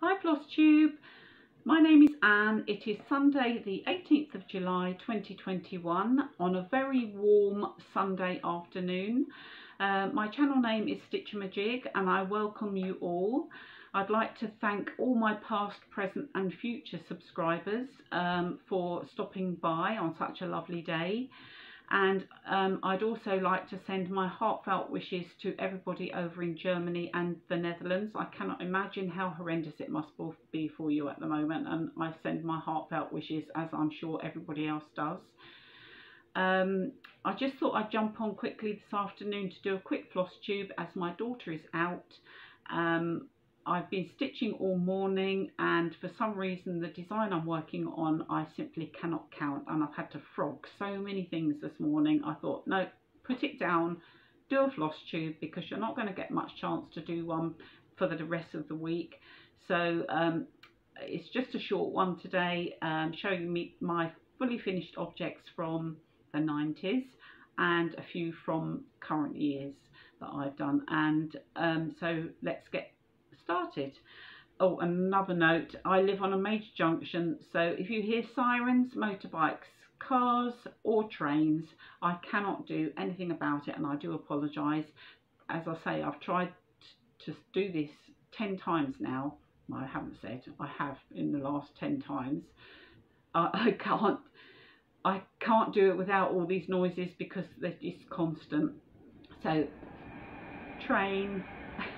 Hi Floss Tube, my name is Anne. It is Sunday the 18th of July 2021 on a very warm Sunday afternoon. Uh, my channel name is Stitchamajig and I welcome you all. I'd like to thank all my past, present and future subscribers um, for stopping by on such a lovely day and um, I'd also like to send my heartfelt wishes to everybody over in Germany and the Netherlands. I cannot imagine how horrendous it must be for you at the moment and I send my heartfelt wishes as I'm sure everybody else does. Um, I just thought I'd jump on quickly this afternoon to do a quick floss tube as my daughter is out. Um, I've been stitching all morning and for some reason the design I'm working on I simply cannot count and I've had to frog so many things this morning. I thought no put it down do a floss tube because you're not going to get much chance to do one for the rest of the week so um, it's just a short one today um, showing me my fully finished objects from the 90s and a few from current years that I've done and um, so let's get started. Oh, another note, I live on a major junction, so if you hear sirens, motorbikes, cars or trains, I cannot do anything about it and I do apologise. As I say, I've tried to do this 10 times now. I haven't said, I have in the last 10 times. I, I can't I can't do it without all these noises because they're just constant. So, train,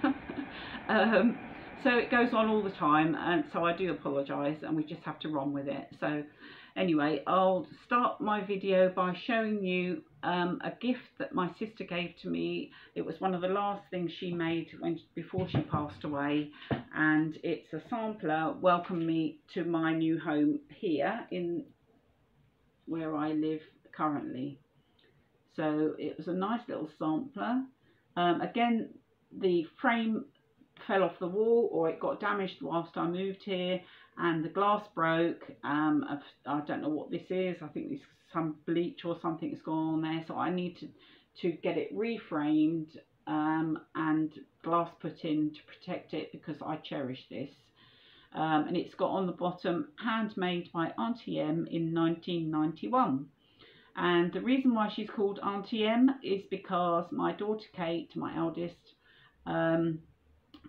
um, so it goes on all the time and so I do apologise and we just have to run with it. So anyway, I'll start my video by showing you um, a gift that my sister gave to me. It was one of the last things she made when before she passed away and it's a sampler welcome me to my new home here in where I live currently. So it was a nice little sampler. Um, again, the frame fell off the wall or it got damaged whilst I moved here and the glass broke. Um, I don't know what this is. I think there's some bleach or something has gone on there. So I need to, to get it reframed um, and glass put in to protect it because I cherish this. Um, and it's got on the bottom handmade by Auntie M in 1991. And the reason why she's called Auntie M is because my daughter Kate, my eldest, um,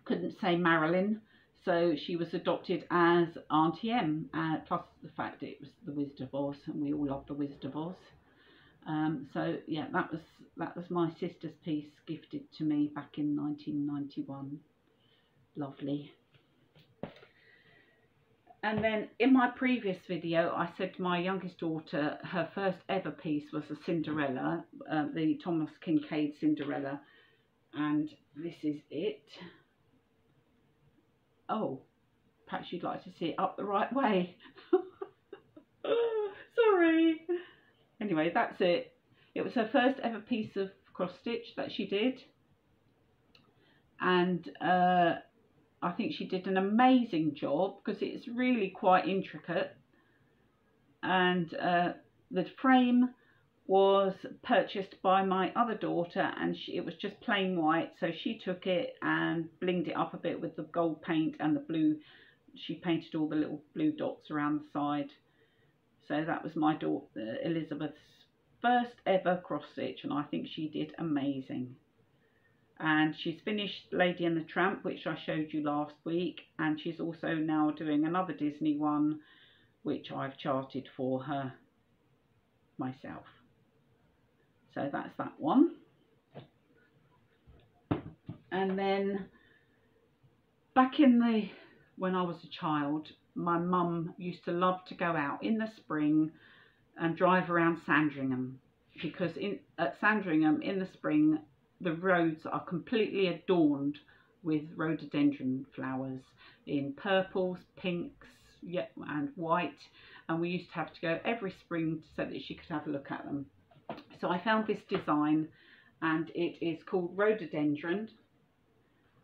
couldn't say Marilyn, so she was adopted as Auntie M, uh, plus the fact it was the Wizard of Oz, and we all love the Wizard of Oz. Um, so yeah, that was that was my sister's piece gifted to me back in 1991. Lovely. And then in my previous video, I said my youngest daughter, her first ever piece was a Cinderella, uh, the Thomas Kinkade Cinderella. And this is it oh, perhaps you'd like to see it up the right way. Sorry. Anyway, that's it. It was her first ever piece of cross stitch that she did. And uh, I think she did an amazing job because it's really quite intricate. And uh, the frame was purchased by my other daughter and she, it was just plain white so she took it and blinged it up a bit with the gold paint and the blue she painted all the little blue dots around the side. So that was my daughter uh, Elizabeth's first ever cross stitch and I think she did amazing. And she's finished Lady and the Tramp which I showed you last week and she's also now doing another Disney one which I've charted for her myself so that's that one. And then back in the, when I was a child, my mum used to love to go out in the spring and drive around Sandringham because in, at Sandringham in the spring the roads are completely adorned with rhododendron flowers in purples, pinks and white and we used to have to go every spring so that she could have a look at them. So I found this design and it is called Rhododendron,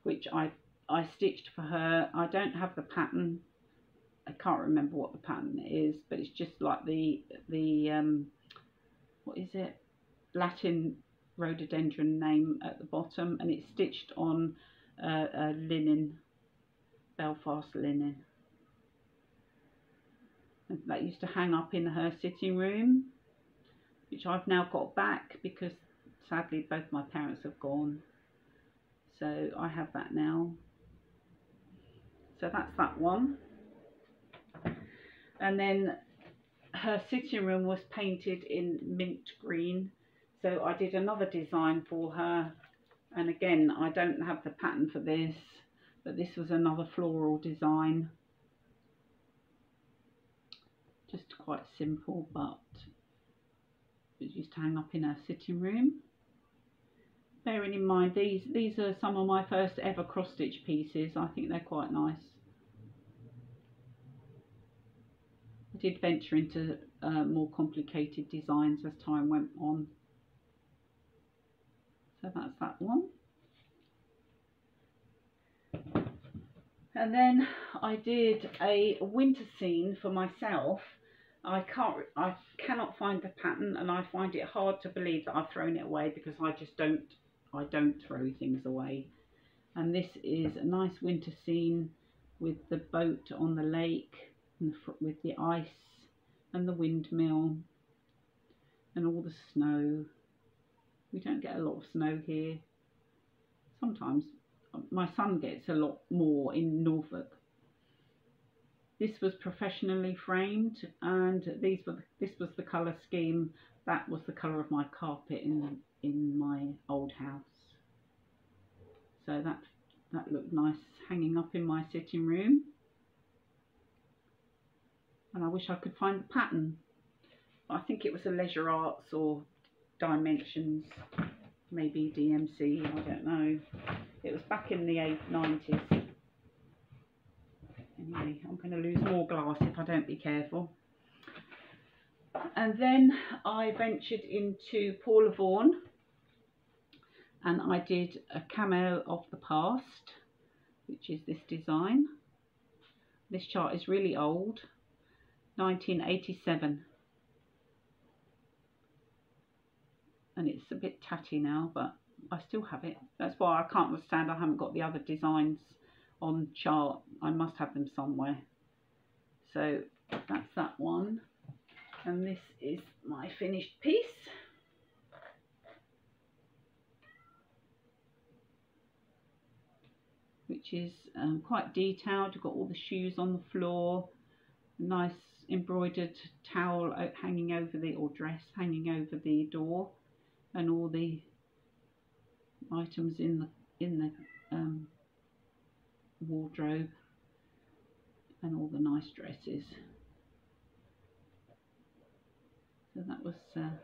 which I, I stitched for her. I don't have the pattern. I can't remember what the pattern is, but it's just like the, the um, what is it? Latin rhododendron name at the bottom and it's stitched on uh, linen Belfast linen. And that used to hang up in her sitting room, which I've now got back because sadly both my parents have gone. So I have that now. So that's that one. And then her sitting room was painted in mint green. So I did another design for her. And again, I don't have the pattern for this, but this was another floral design. Just quite simple, but it used to hang up in her sitting room. Bearing in mind these these are some of my first ever cross stitch pieces. I think they're quite nice. I did venture into uh, more complicated designs as time went on. So that's that one. And then I did a winter scene for myself I can't I cannot find the pattern and I find it hard to believe that I've thrown it away because I just don't I don't throw things away. And this is a nice winter scene with the boat on the lake the, with the ice and the windmill and all the snow. We don't get a lot of snow here. Sometimes uh, my son gets a lot more in Norfolk. This was professionally framed and these were this was the colour scheme. That was the colour of my carpet in in my old house. So that, that looked nice hanging up in my sitting room. And I wish I could find the pattern. I think it was a Leisure Arts or Dimensions, maybe DMC, I don't know. It was back in the 90s. Anyway, I'm going to lose more glass if I don't be careful. And then I ventured into Paula Vaughan and I did a cameo of the past which is this design. This chart is really old 1987 and it's a bit tatty now but I still have it. That's why I can't understand I haven't got the other designs on chart I must have them somewhere. So that's that one. And this is my finished piece. Which is um, quite detailed. You've got all the shoes on the floor, nice embroidered towel hanging over the, or dress hanging over the door, and all the items in the in the um, wardrobe, and all the nice dresses. So that was uh,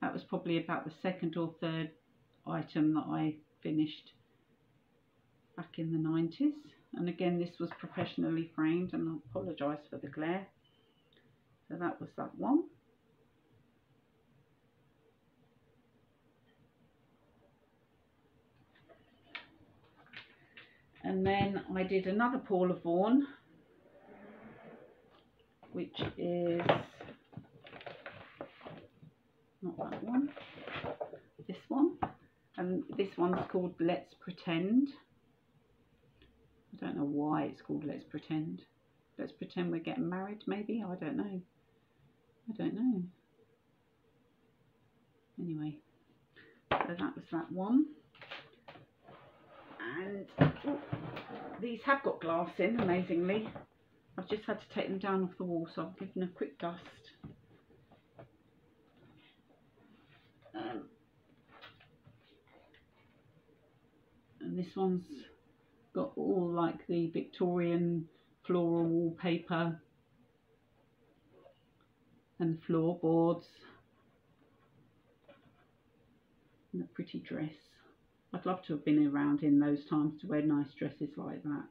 that was probably about the second or third item that I finished back in the 90s and again this was professionally framed and I apologise for the glare. So that was that one. And then I did another Paula Vaughan which is not that one this one and this one's called Let's Pretend I don't know why it's called Let's Pretend. Let's pretend we're getting married, maybe? I don't know. I don't know. Anyway, so that was that one. And oh, these have got glass in, amazingly. I've just had to take them down off the wall, so I've given a quick dust. Um, and this one's got all like the Victorian floral wallpaper and floorboards and a pretty dress. I'd love to have been around in those times to wear nice dresses like that.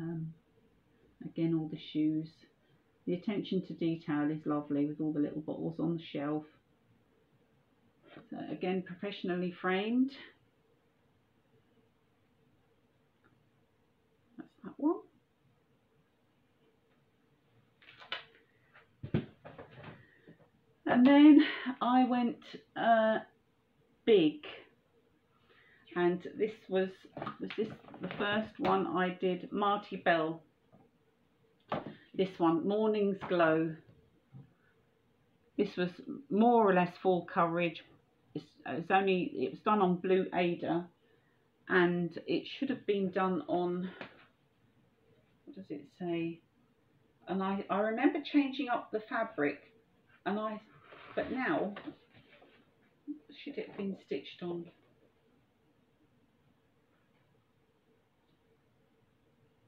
Um, again all the shoes. The attention to detail is lovely with all the little bottles on the shelf. So again, professionally framed. That's that one. And then I went uh, big and this was was this the first one I did? Marty Bell. This one Morning's Glow. This was more or less full coverage. It's, uh, it's only it was done on blue Aida and it should have been done on what does it say? And I, I remember changing up the fabric and I but now should it have been stitched on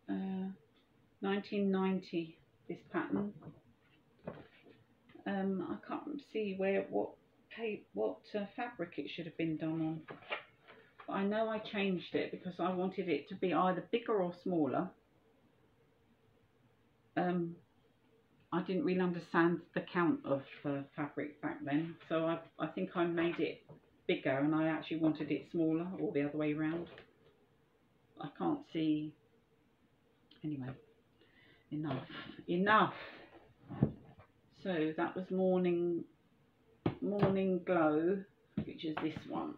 uh, 1990 this pattern. Um, I can't see where what tape what uh, fabric it should have been done on. But I know I changed it because I wanted it to be either bigger or smaller. Um, I didn't really understand the count of uh, fabric back then. So I, I think I made it bigger and I actually wanted it smaller or the other way around. I can't see. Anyway enough. Enough. So that was morning morning glow which is this one.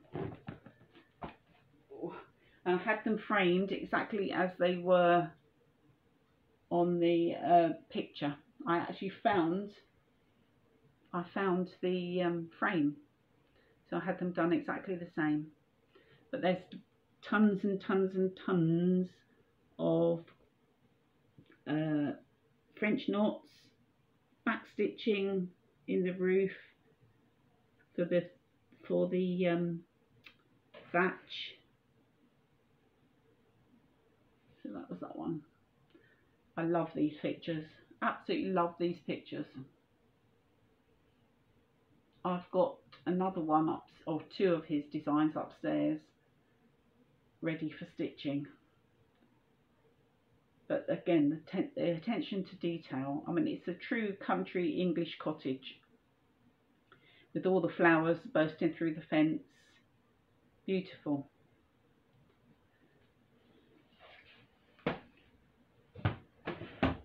And I had them framed exactly as they were on the uh, picture. I actually found I found the um, frame. So I had them done exactly the same. But there's tons and tons and tons of uh, French knots, back stitching in the roof for the for the um, thatch. So that was that one. I love these pictures. Absolutely love these pictures. I've got another one up, or two of his designs upstairs, ready for stitching but again the, the, attention to detail I mean it's a true country English cottage with all the flowers bursting through the fence. Beautiful.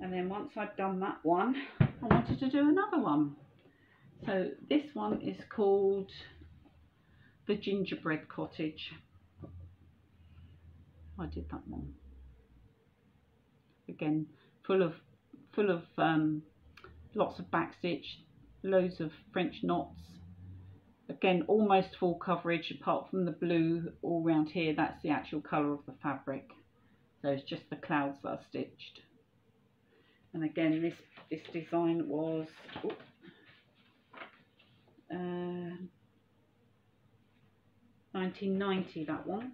And then once I'd done that one I wanted to do another one. So this one is called the gingerbread cottage. I did that one again full of full of um, lots of backstitch loads of French knots. Again almost full coverage apart from the blue all around here that's the actual colour of the fabric. So it's just the clouds that are stitched. And again this this design was uh, 1990 that one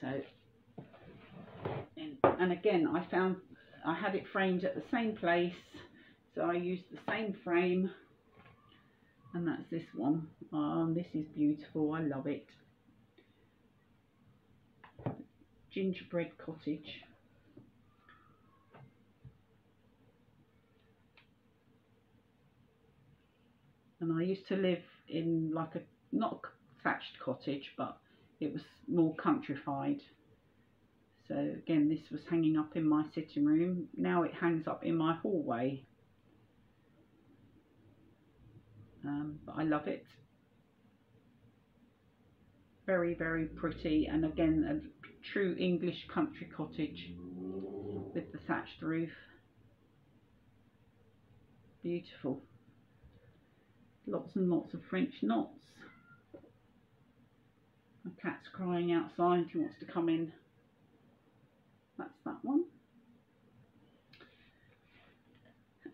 so and, again I found I had it framed at the same place so I used the same frame and that's this one. Um, this is beautiful I love it gingerbread cottage and I used to live in like a not a thatched cottage but it was more countrified. So again this was hanging up in my sitting room. Now it hangs up in my hallway. Um, but I love it. Very very pretty and again a true English country cottage with the thatched roof. Beautiful. Lots and lots of French knots my cat's crying outside, he wants to come in. That's that one.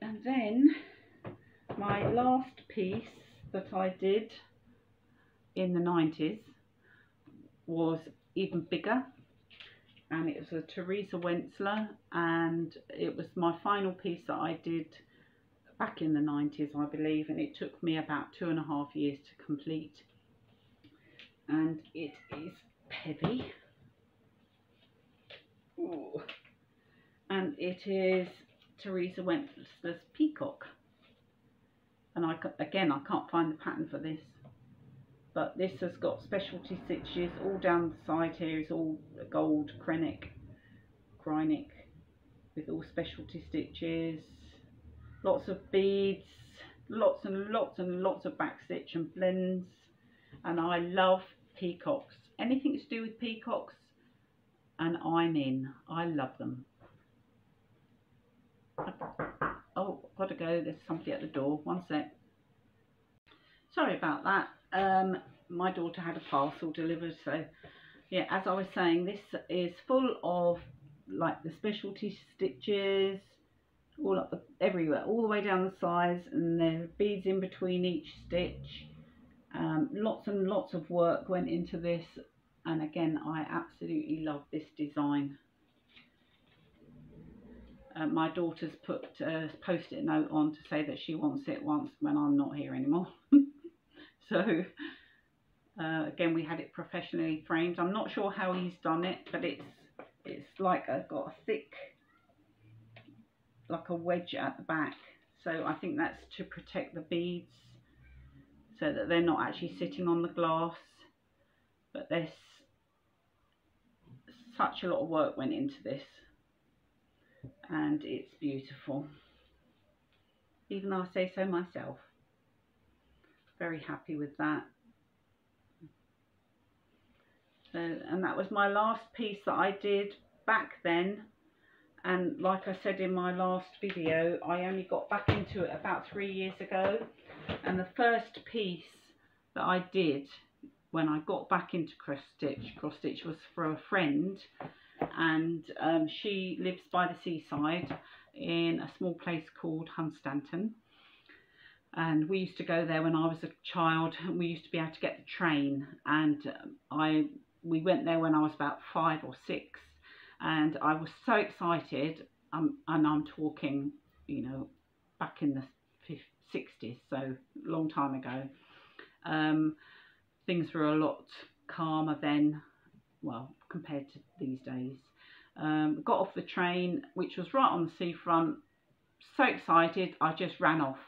And then my last piece that I did in the 90s was even bigger and it was a Teresa Wentzler and it was my final piece that I did back in the 90s I believe and it took me about two and a half years to complete and it is heavy. Ooh. and it is Teresa Wentzler's Peacock. And I again I can't find the pattern for this but this has got specialty stitches all down the side here. Is all gold Kreinik Kreinik with all specialty stitches. Lots of beads lots and lots and lots of backstitch and blends. And I love peacocks. Anything to do with peacocks? And I'm in. I love them. Oh gotta go. There's somebody at the door. One sec. Sorry about that. Um my daughter had a parcel delivered so yeah as I was saying this is full of like the specialty stitches all up the everywhere all the way down the sides and there's beads in between each stitch um, lots and lots of work went into this and again I absolutely love this design. Uh, my daughter's put a post-it note on to say that she wants it once when I'm not here anymore. So uh, again we had it professionally framed. I'm not sure how he's done it but it's it's like I've got a thick like a wedge at the back. So I think that's to protect the beads so that they're not actually sitting on the glass. But there's such a lot of work went into this and it's beautiful. Even though I say so myself very happy with that. So and that was my last piece that I did back then. And like I said in my last video I only got back into it about three years ago and the first piece that I did when I got back into cross stitch cross stitch was for a friend. And um, she lives by the seaside in a small place called Hunstanton. And we used to go there when I was a child and we used to be able to get the train. And I we went there when I was about five or six. And I was so excited um, and I'm talking you know back in the 60s so long time ago. Um, things were a lot calmer then well compared to these days. Um, got off the train which was right on the seafront. So excited I just ran off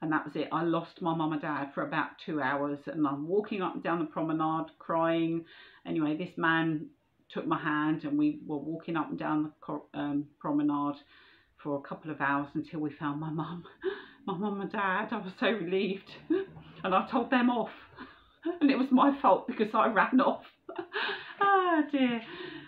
and that was it. I lost my mum and dad for about two hours and I'm walking up and down the promenade crying. Anyway this man took my hand and we were walking up and down the um, promenade for a couple of hours until we found my mum, my mum and dad. I was so relieved and I told them off and it was my fault because I ran off. oh dear.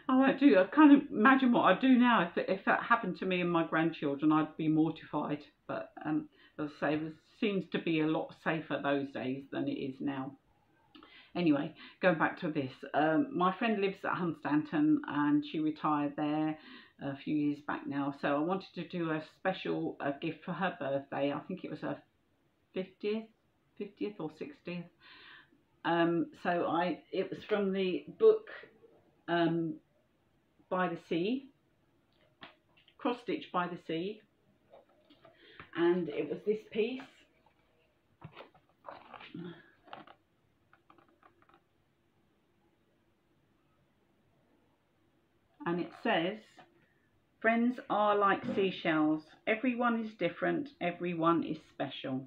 I won't do, I can't imagine what I'd do now if, if that happened to me and my grandchildren. I'd be mortified. But um, as I say, it seems to be a lot safer those days than it is now. Anyway, going back to this, um, my friend lives at Hunstanton and she retired there a few years back now. So I wanted to do a special gift for her birthday. I think it was her 50th, 50th or 60th. Um, so I, it was from the book um, By the Sea, Cross Stitch by the Sea. And it was this piece and it says friends are like seashells. Everyone is different. Everyone is special.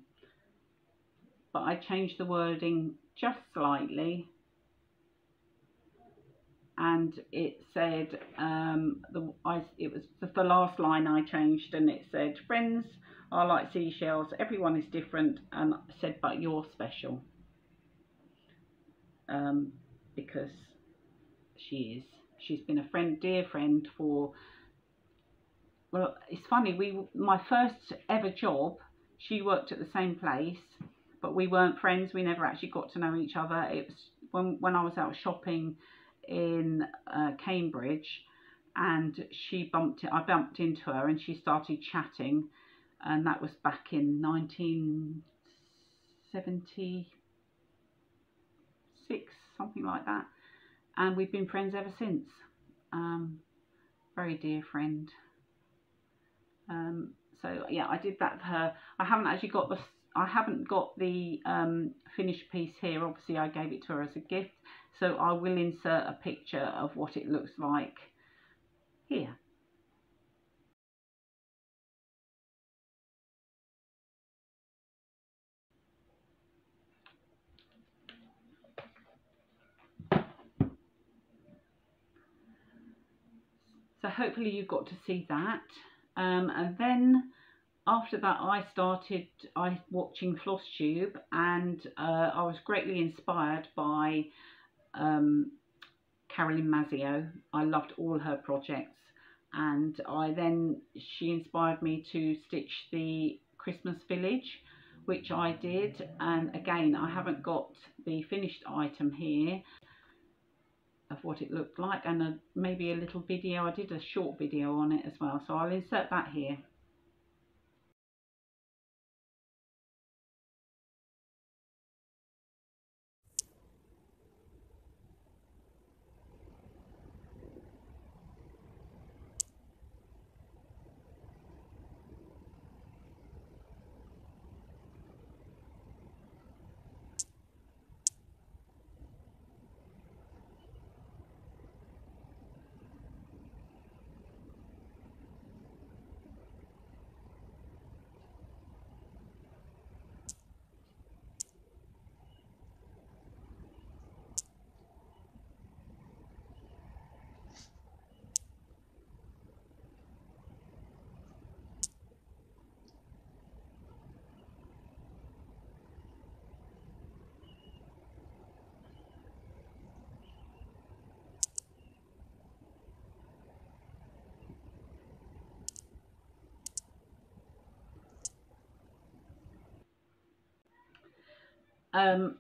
But I changed the wording just slightly. And it said um, the I, it was the last line I changed and it said friends are like seashells. Everyone is different and I said but you're special. Um, because she is she's been a friend, dear friend for, well, it's funny, we my first ever job, she worked at the same place, but we weren't friends. We never actually got to know each other. It was when, when I was out shopping in uh, Cambridge and she bumped it, I bumped into her and she started chatting and that was back in 1976, something like that and we've been friends ever since. Um, very dear friend. Um, so yeah, I did that for her. I haven't actually got the I haven't got the um, finished piece here. Obviously, I gave it to her as a gift, so I will insert a picture of what it looks like here. So hopefully you got to see that. Um, and then after that I started I watching FlossTube and uh, I was greatly inspired by um, Carolyn Mazio. I loved all her projects and I then she inspired me to stitch the Christmas village which I did and again I haven't got the finished item here of what it looked like and a, maybe a little video. I did a short video on it as well so I'll insert that here Um,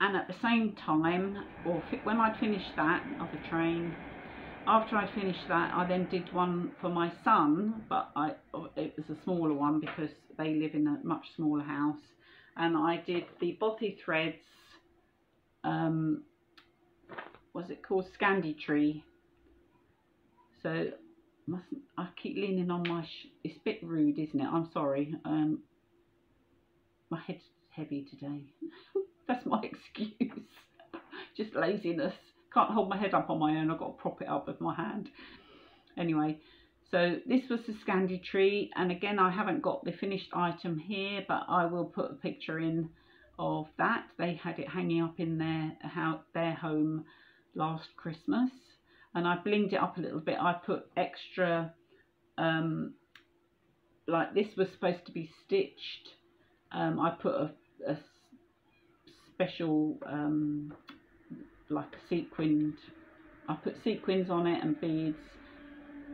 and at the same time, or when I'd finished that of the train, after I'd finished that, I then did one for my son, but I it was a smaller one because they live in a much smaller house. And I did the Bothy Threads, um, was it called Scandi Tree? So mustn't I keep leaning on my it's a bit rude isn't it I'm sorry um my head's heavy today. That's my excuse. Just laziness. Can't hold my head up on my own. I've got to prop it up with my hand. Anyway, so this was the Scandi tree. And again, I haven't got the finished item here, but I will put a picture in of that. They had it hanging up in their, their home last Christmas. And I blinged it up a little bit. I put extra, um, like this was supposed to be stitched. Um, I put a a special um, like a sequined I put sequins on it and beads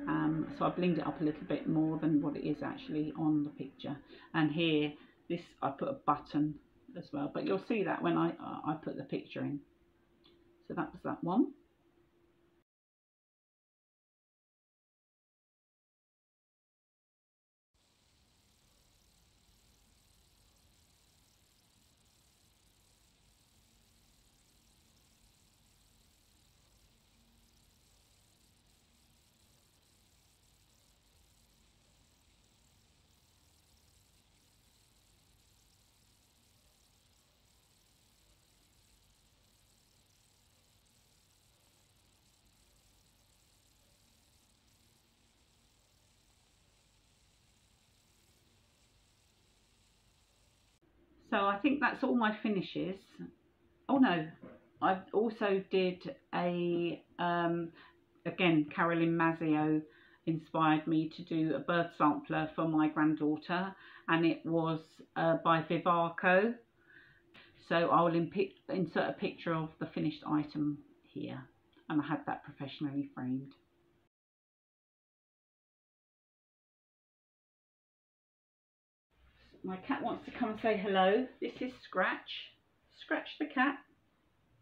um, so I blinged it up a little bit more than what it is actually on the picture. And here this I put a button as well but you'll see that when I, I put the picture in. So that was that one So I think that's all my finishes. Oh no, I also did a, um, again, Carolyn Mazio inspired me to do a bird sampler for my granddaughter and it was uh, by Vervaco. So I will insert a picture of the finished item here and I had that professionally framed. My cat wants to come and say hello. This is Scratch. Scratch the cat.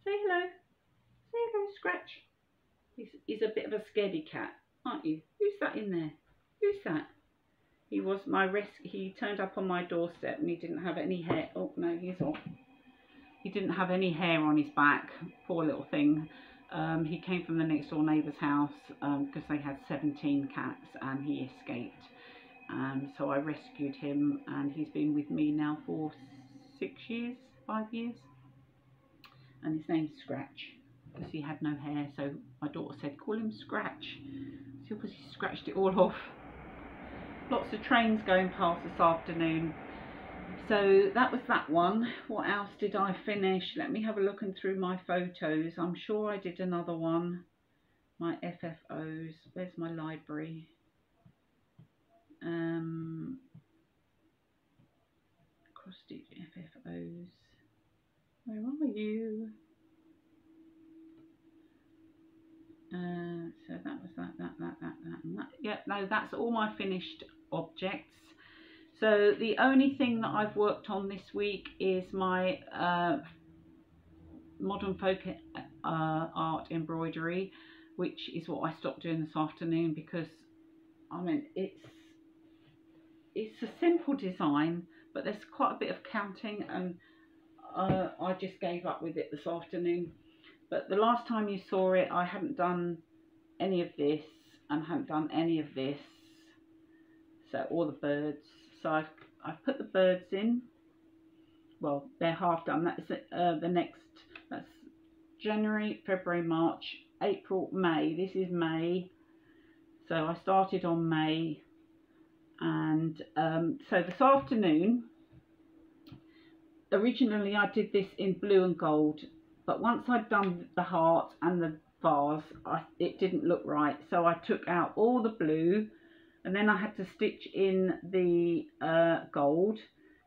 Say hello. Say hello, Scratch. He's, he's a bit of a scaredy cat, aren't you? Who's that in there? Who's that? He was my risk. He turned up on my doorstep and he didn't have any hair. Oh no, he's off. He didn't have any hair on his back. Poor little thing. Um, he came from the next door neighbour's house because um, they had 17 cats and he escaped. Um, so I rescued him and he's been with me now for six years, five years. And his name's Scratch because he had no hair. So my daughter said, call him Scratch. Because he scratched it all off. Lots of trains going past this afternoon. So that was that one. What else did I finish? Let me have a look and through my photos. I'm sure I did another one. My FFOs. Where's my library? Um, cross stitch FFOs. Where are you? Uh, so that was that, that, that, that, that, and that. Yeah, no, that's all my finished objects. So the only thing that I've worked on this week is my uh, modern folk uh, art embroidery, which is what I stopped doing this afternoon because I mean it's it's a simple design, but there's quite a bit of counting, and uh, I just gave up with it this afternoon. But the last time you saw it, I hadn't done any of this and hadn't done any of this. So all the birds. So I've I've put the birds in. Well, they're half done. That's uh, the next. That's January, February, March, April, May. This is May. So I started on May, and um, so this afternoon. Originally, I did this in blue and gold but once I'd done the heart and the vase I, it didn't look right. So I took out all the blue and then I had to stitch in the uh, gold.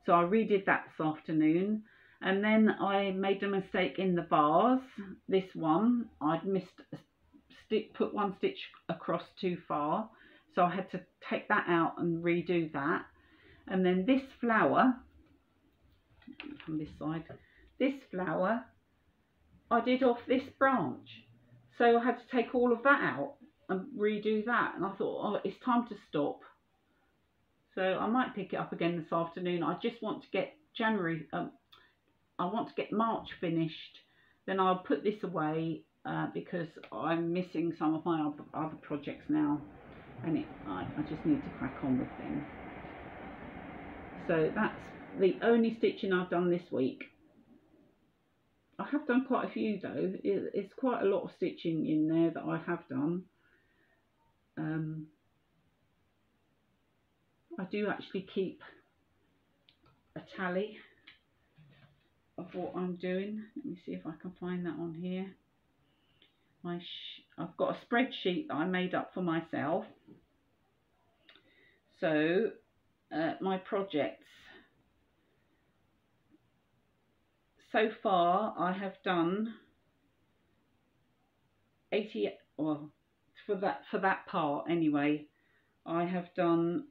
So I redid that this afternoon. And then I made a mistake in the vase this one. I'd missed a stick put one stitch across too far so I had to take that out and redo that and then this flower from this side this flower I did off this branch. So I had to take all of that out and redo that. And I thought, oh, it's time to stop. So I might pick it up again this afternoon. I just want to get January, um, I want to get March finished. Then I'll put this away uh, because I'm missing some of my other, other projects now. And it, I, I just need to crack on with them. So that's the only stitching I've done this week. I have done quite a few though. It, it's quite a lot of stitching in there that I have done. Um, I do actually keep a tally of what I'm doing. Let me see if I can find that on here. My I've got a spreadsheet that I made up for myself. So uh, my projects so far I have done 80 well for that for that part anyway I have done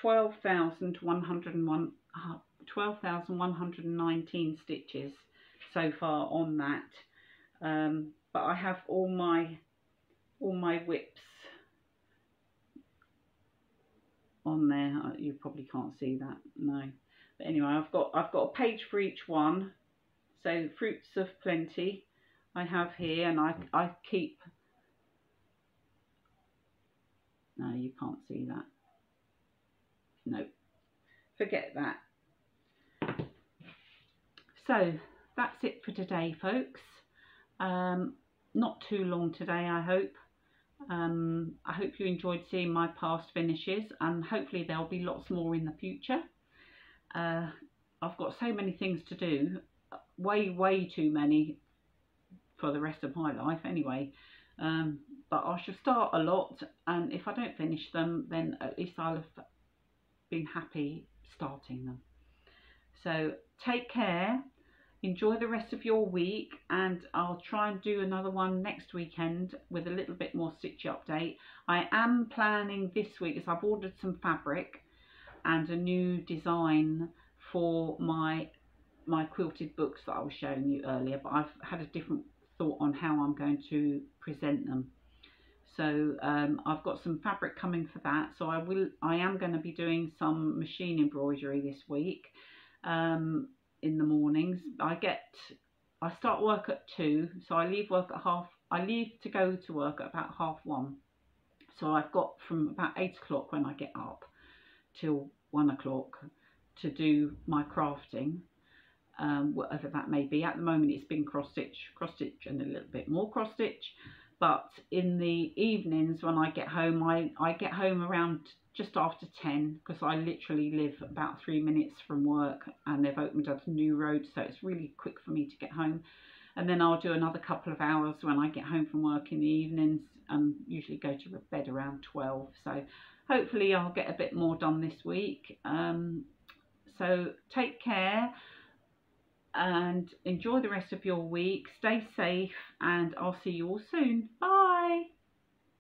12,101 uh, 12,119 stitches so far on that um, but I have all my all my WIPs on there. Uh, you probably can't see that no. But anyway I've got I've got a page for each one. So fruits of plenty I have here and I, I keep, no you can't see that, no, forget that. So that's it for today folks, um, not too long today I hope. Um, I hope you enjoyed seeing my past finishes and hopefully there'll be lots more in the future. Uh, I've got so many things to do way, way too many for the rest of my life anyway. Um, but I shall start a lot and if I don't finish them then at least I'll have been happy starting them. So take care, enjoy the rest of your week and I'll try and do another one next weekend with a little bit more stitchy update. I am planning this week as I've ordered some fabric and a new design for my my quilted books that I was showing you earlier, but I've had a different thought on how I'm going to present them. So um, I've got some fabric coming for that. So I will, I am going to be doing some machine embroidery this week um, in the mornings. I get, I start work at two, so I leave work at half. I leave to go to work at about half one. So I've got from about eight o'clock when I get up till one o'clock to do my crafting um, whatever that may be. At the moment it's been cross stitch, cross stitch and a little bit more cross stitch. But in the evenings when I get home, I, I get home around just after 10 because I literally live about three minutes from work and they've opened up a new road so it's really quick for me to get home. And then I'll do another couple of hours when I get home from work in the evenings and usually go to bed around 12. So hopefully I'll get a bit more done this week. Um, so take care and enjoy the rest of your week. Stay safe and I'll see you all soon. Bye.